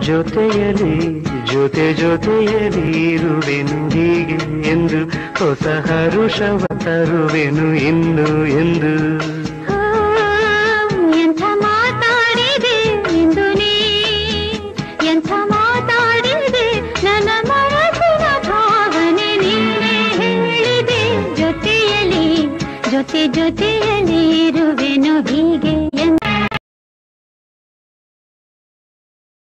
ಜೊತೆಯಲಿ, ಜೊತೆ ಜೊತೆಯಲಿ ಇರುವೆನು ಹೀಗೆ ಎಂದು, ಹೊಸ ಹರುಷವ ತರುವೆನು ಇಂದು ಎಂದು. ಜೊತೆಯಲ್ಲಿ ಮಾತಾಡಿದೆ ಮಾತಾಡಿದೆ ಭಾವನೆ ಜೊತೆ ಇರುವೆನು ಹೀಗೆ